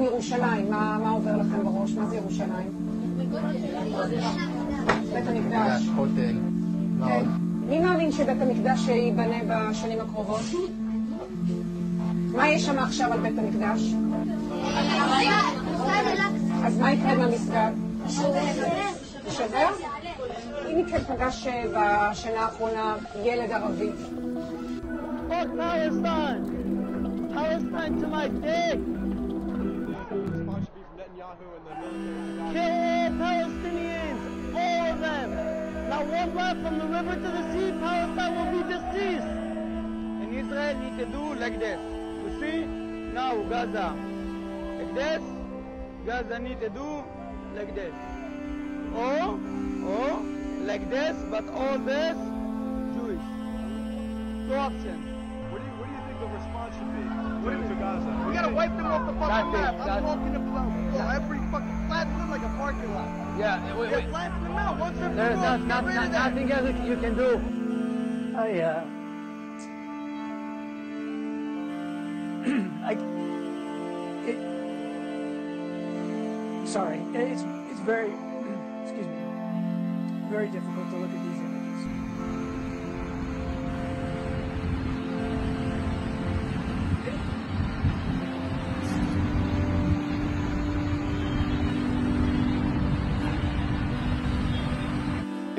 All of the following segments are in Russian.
בירושלים? בית המקדש. כן. מי מאמין שבית המקדש ייבנה בשנים הקרובות? מה יש שם עכשיו על בית המקדש? אז מה יקרה עם המסגד? שובר? אם יקרה פגש בשנה האחרונה ילד ערבי, Fuck Palestine! Palestine to my dick! From the river to the sea, Palestine will be deceased! And Israel need to do like this. You see? Now Gaza. Like this. Gaza need to do like this. Or, or, like this, but all this, Jewish. Two options. What do you, what do you think the response should be to, to Gaza? We gotta wipe them off the fucking map. I'm walking the below. Yeah, wait, wait. flatten them out. Once and There's not, not, not, nothing else you can do. I, uh, I, it, sorry, it's, it's very, excuse me, very difficult to look at these images.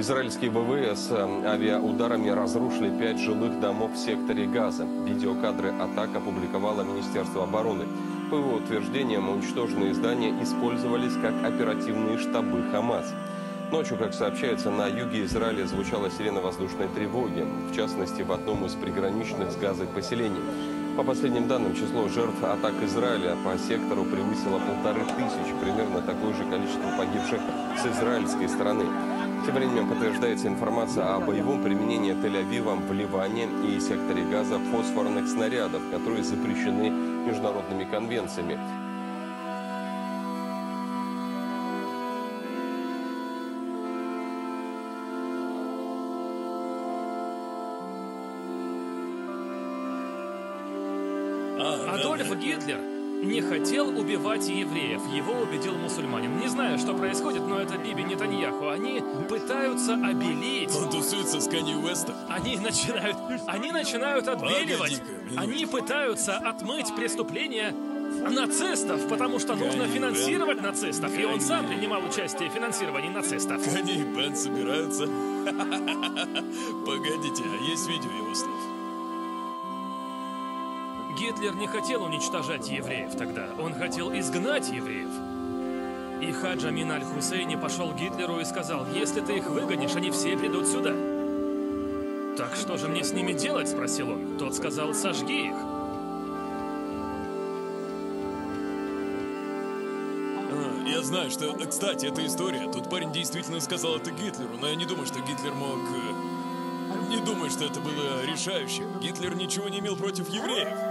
Израильские ВВС э, авиаударами разрушили пять жилых домов в секторе Газа. Видеокадры атак опубликовало Министерство обороны. По его утверждениям, уничтоженные здания использовались как оперативные штабы Хамас. Ночью, как сообщается, на юге Израиля звучала сирена воздушной тревоги, в частности, в одном из приграничных с Газой поселений. По последним данным, число жертв атак Израиля по сектору превысило полторы тысячи, примерно такое же количество погибших с израильской стороны. Тем временем подтверждается информация о боевом применении Тель-Авивом в Ливане и секторе Газа фосфорных снарядов, которые запрещены международными конвенциями. Адольф Гитлер не хотел убивать евреев. Его убедил мусульманин. Не знаю, что происходит, но это Биби Нетаньяху. Они пытаются обелить. Он тусуется с Канни Уэстом. Они начинают, они начинают отбеливать. Они пытаются отмыть преступления нацистов, потому что нужно Кanye финансировать нацистов. И он сам принимал участие в финансировании нацистов. Канни и Бен собираются. Погодите, а есть видео его слов? Гитлер не хотел уничтожать евреев тогда. Он хотел изгнать евреев. И Хаджа Мин Аль-Хусейни пошел к Гитлеру и сказал, если ты их выгонишь, они все придут сюда. Так что же мне с ними делать? спросил он. Тот сказал, сожги их. А, я знаю, что... Кстати, эта история. Тут парень действительно сказал это Гитлеру, но я не думаю, что Гитлер мог... э, Не думаю, что это было решающим. Гитлер ничего не имел против евреев.